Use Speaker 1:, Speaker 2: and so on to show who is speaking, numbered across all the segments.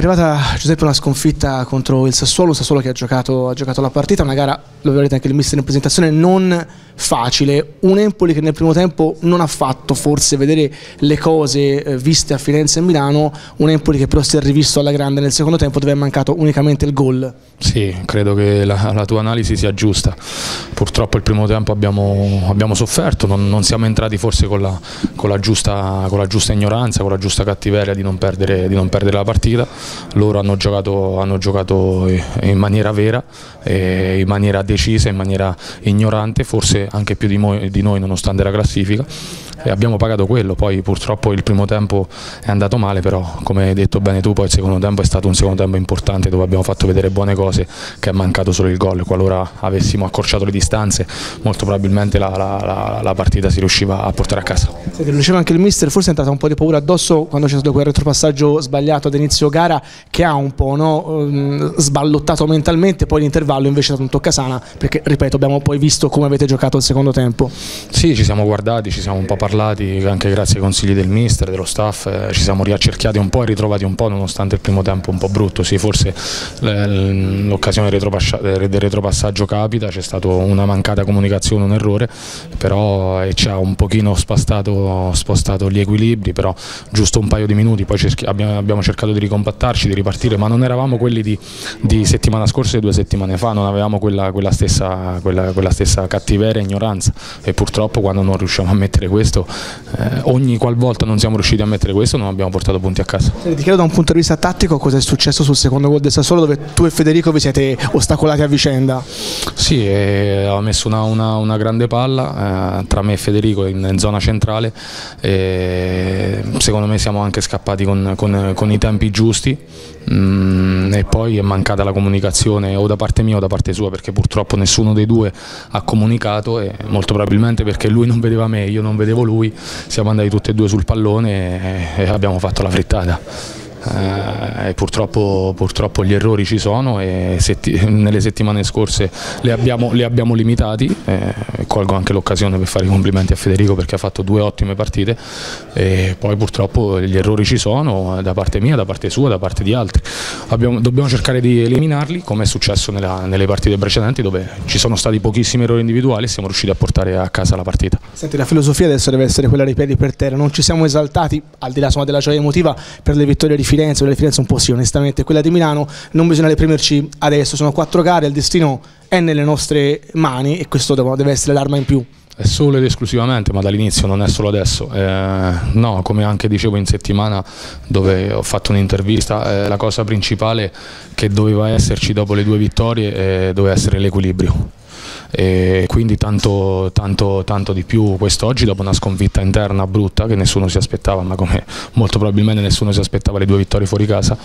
Speaker 1: arrivata Giuseppe una sconfitta contro il Sassuolo, un Sassuolo che ha giocato, ha giocato la partita, una gara, lo vedete anche il mister in presentazione, non facile, un Empoli che nel primo tempo non ha fatto forse vedere le cose eh, viste a Firenze e Milano, un Empoli che però si è rivisto alla grande nel secondo tempo dove è mancato unicamente il gol.
Speaker 2: Sì, credo che la, la tua analisi sia giusta, purtroppo il primo tempo abbiamo, abbiamo sofferto, non, non, siamo entrati forse con la, con, la giusta, con la, giusta, ignoranza, con la giusta cattiveria di non perdere, di non perdere la partita, loro hanno giocato, hanno giocato in maniera vera, in maniera decisa, in maniera ignorante, forse anche più di noi, di noi nonostante la classifica e abbiamo pagato quello, poi purtroppo il primo tempo è andato male, però come hai detto bene tu poi il secondo tempo è stato un secondo tempo importante dove abbiamo fatto vedere buone cose che è mancato solo il gol, qualora avessimo accorciato le distanze molto probabilmente la, la, la partita si riusciva a portare a casa.
Speaker 1: Senti, lo diceva anche il mister, forse è entrata un po' di paura addosso quando c'è stato quel retropassaggio sbagliato ad inizio gara che ha un po' no, ehm, sballottato mentalmente, poi l'intervallo invece è stato un toccasana perché ripeto abbiamo poi visto come avete giocato il secondo tempo.
Speaker 2: Sì, ci siamo guardati, ci siamo un po' parlati parlati anche grazie ai consigli del mister, dello staff, eh, ci siamo riaccerchiati un po' e ritrovati un po' nonostante il primo tempo un po' brutto, sì forse l'occasione del retropassaggio capita, c'è stata una mancata comunicazione, un errore, però eh, ci ha un pochino spastato, spostato gli equilibri, però giusto un paio di minuti, poi abbiamo cercato di ricompattarci, di ripartire, ma non eravamo quelli di, di settimana scorsa e due settimane fa, non avevamo quella, quella, stessa, quella, quella stessa cattiveria e ignoranza. E purtroppo quando non riusciamo a mettere questo questo eh, ogni qualvolta non siamo riusciti a mettere questo non abbiamo portato punti a casa.
Speaker 1: Ti chiedo da un punto di vista tattico cosa è successo sul secondo gol del Sassuolo dove tu e Federico vi siete ostacolati a vicenda?
Speaker 2: Sì, eh, ha messo una, una, una, grande palla eh, tra me e Federico in, in zona centrale e secondo me siamo anche scappati con, con, con i tempi giusti mm, e poi è mancata la comunicazione o da parte mia o da parte sua perché purtroppo nessuno dei due ha comunicato e molto probabilmente perché lui non vedeva me, io non vedevo lui, siamo andati tutti e due sul pallone e, e abbiamo fatto la frittata eh, purtroppo, purtroppo, gli errori ci sono e setti nelle settimane scorse li abbiamo, li abbiamo limitati. Eh, colgo anche l'occasione per fare i complimenti a Federico perché ha fatto due ottime partite. E poi purtroppo gli errori ci sono da parte mia, da parte sua, da parte di altri. Abbiamo, dobbiamo cercare di eliminarli come è successo nella, nelle partite precedenti dove ci sono stati pochissimi errori individuali e siamo riusciti a portare a casa la partita.
Speaker 1: Senti, la filosofia adesso deve essere quella dei piedi per terra. Non ci siamo esaltati al di là insomma, della gioia emotiva per le vittorie di Firenze, quella di Firenze un po' sì onestamente, quella di Milano non bisogna reprimerci adesso, sono quattro gare, il destino è nelle nostre mani e questo deve essere l'arma in più.
Speaker 2: È solo ed esclusivamente, ma dall'inizio non è solo adesso. Eh, no, come anche dicevo in settimana dove ho fatto un'intervista, eh, la cosa principale che doveva esserci dopo le due vittorie eh, doveva essere l'equilibrio e quindi tanto, tanto, tanto di più quest'oggi dopo una sconfitta interna brutta che nessuno si aspettava ma come molto probabilmente nessuno si aspettava le due vittorie fuori casa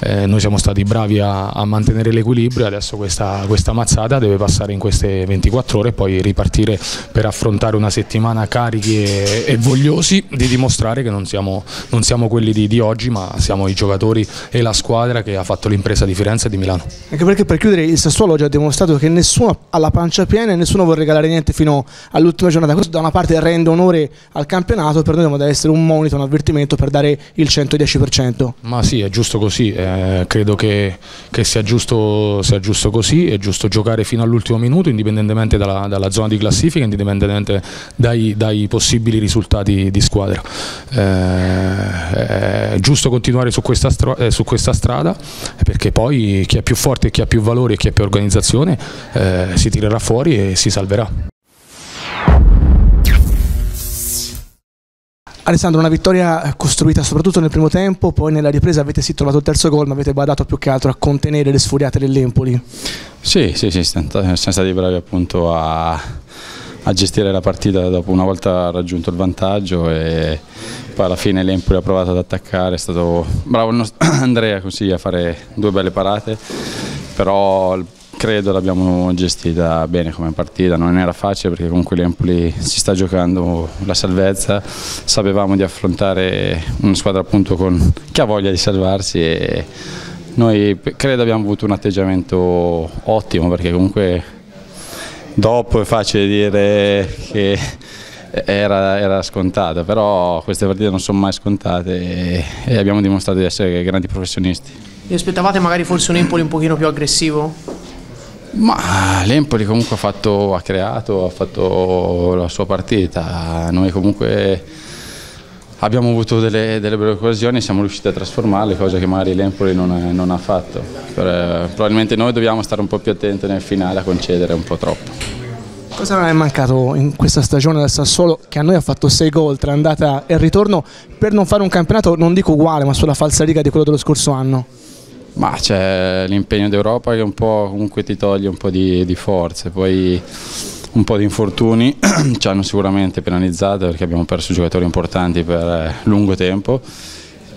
Speaker 2: eh, noi siamo stati bravi a, a mantenere l'equilibrio adesso questa, questa, mazzata deve passare in queste 24 ore e poi ripartire per affrontare una settimana carichi e, e vogliosi di dimostrare che non siamo, non siamo quelli di, di, oggi ma siamo i giocatori e la squadra che ha fatto l'impresa di Firenze e di Milano.
Speaker 1: Anche perché per chiudere il Sassuolo ha già dimostrato che nessuno ha la pancia pancia piena e nessuno vuole regalare niente fino all'ultima giornata. Questo da una parte rende onore al campionato, per noi deve essere un monito, un avvertimento per dare il 110%.
Speaker 2: Ma sì, è giusto così, eh, credo che, che sia, giusto, sia, giusto, così, è giusto giocare fino all'ultimo minuto, indipendentemente dalla, dalla, zona di classifica, indipendentemente dai, dai possibili risultati di squadra. Eh, è giusto continuare su questa, eh, su questa, strada perché poi chi è più forte, chi ha più valore e chi ha più organizzazione eh, si tirerà fuori e si salverà.
Speaker 1: Alessandro, una vittoria costruita soprattutto nel primo tempo, poi nella ripresa avete sì trovato il terzo gol, ma avete badato più che altro a contenere le sfuriate dell'Empoli.
Speaker 3: Sì, sì, sì, siamo stati bravi appunto a, a, gestire la partita dopo una volta raggiunto il vantaggio e poi alla fine l'Empoli ha provato ad attaccare, è stato bravo il nostro Andrea così a fare due belle parate, però Credo l'abbiamo gestita bene come partita, non era facile perché comunque l'Empoli si sta giocando la salvezza, sapevamo di affrontare una squadra appunto con, che ha voglia di salvarsi e noi credo abbiamo avuto un atteggiamento ottimo perché comunque dopo è facile dire che era, era, scontata, però queste partite non sono mai scontate e abbiamo dimostrato di essere grandi professionisti.
Speaker 4: Vi aspettavate magari forse un Empoli un pochino più aggressivo?
Speaker 3: Ma l'Empoli comunque ha, fatto, ha creato, ha fatto la sua partita, noi comunque abbiamo avuto delle, delle belle occasioni siamo riusciti a trasformarle, cosa che magari l'Empoli non, non, ha fatto. Per, eh, probabilmente noi dobbiamo stare un po' più attenti nel finale a concedere un po' troppo.
Speaker 1: Cosa non è mancato in questa stagione del Sassuolo che a noi ha fatto 6 gol tra andata e ritorno per non fare un campionato non dico uguale ma sulla falsa riga di quello dello scorso anno?
Speaker 3: Ma c'è l'impegno d'Europa che un po' comunque ti toglie un po' di, di forze, poi un po' di infortuni ci hanno sicuramente penalizzato perché abbiamo perso giocatori importanti per lungo tempo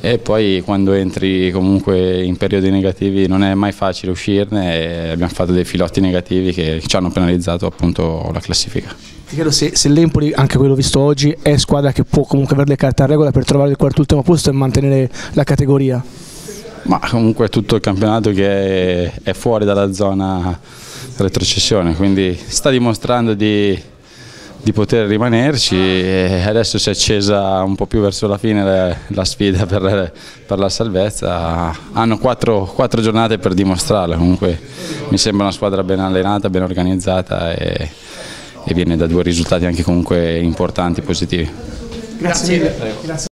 Speaker 3: e poi quando entri comunque in periodi negativi non è mai facile uscirne e abbiamo fatto dei filotti negativi che ci hanno penalizzato appunto la classifica.
Speaker 1: Ti chiedo se, se l'Empoli, anche quello visto oggi, è squadra che può comunque avere le carte a regola per trovare il quarto ultimo posto e mantenere la categoria?
Speaker 3: Ma comunque è tutto il campionato che è, fuori dalla zona retrocessione, quindi sta dimostrando di di poter rimanerci e adesso si è accesa un po' più verso la fine la, la sfida per, per, la salvezza. Hanno quattro, quattro, giornate per dimostrarla, comunque mi sembra una squadra ben allenata, ben organizzata e, e viene da due risultati anche comunque importanti, positivi.
Speaker 1: Grazie mille. Grazie.